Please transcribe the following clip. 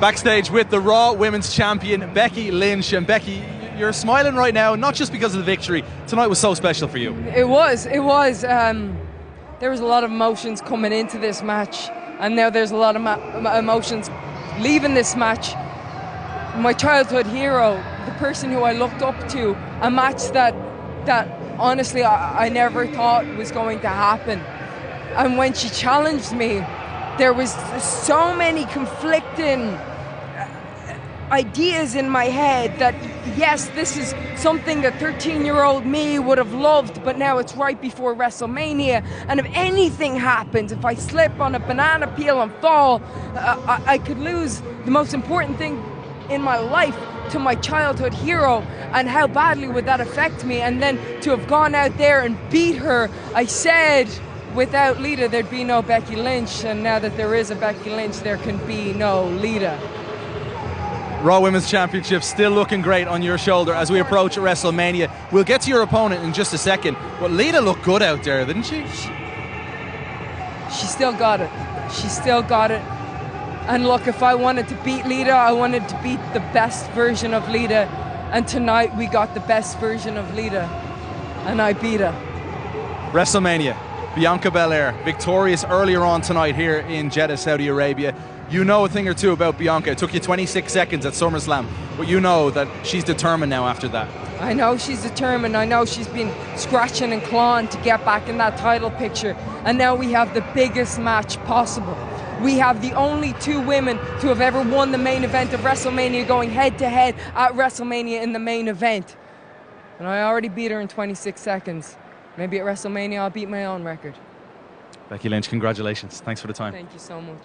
Backstage with the Raw Women's Champion, Becky Lynch. And Becky, you're smiling right now, not just because of the victory. Tonight was so special for you. It was. It was. Um, there was a lot of emotions coming into this match, and now there's a lot of ma- emotions leaving this match. My childhood hero, the person who I looked up to, a match that that honestly I, I never thought was going to happen. And when she challenged me, there was so many conflicting ideas in my head that yes, this is something that 13 year old me would have loved, but now it's right before WrestleMania. And if anything happens, if I slip on a banana peel and fall, uh, I, I could lose the most important thing in my life to my childhood hero and how badly would that affect me and then to have gone out there and beat her i said without Lita there'd be no Becky Lynch and now that there is a Becky Lynch there can be no Lita Raw Women's Championship still looking great on your shoulder as we approach WrestleMania. We'll get to your opponent in just a second, but Lita looked good out there, didn't she? She, she still got it. She still got it. And look, if I wanted to beat Lita, I wanted to beat the best version of Lita. And tonight we got the best version of Lita. And I beat her. WrestleMania. Bianca Belair, victorious earlier on tonight here in Jeddah, Saudi Arabia you know a thing or two about Bianca. It took you 26 seconds at SummerSlam, but you know that she's determined now after that. I know she's determined. I know she's been scratching and clawing to get back in that title picture. And now we have the biggest match possible. We have the only two women to have ever won the main event of WrestleMania going head to head at WrestleMania in the main event. And I already beat her in 26 seconds. Maybe at WrestleMania I'll beat my own record. Becky Lynch, congratulations. Thanks for the time. Thank you so much.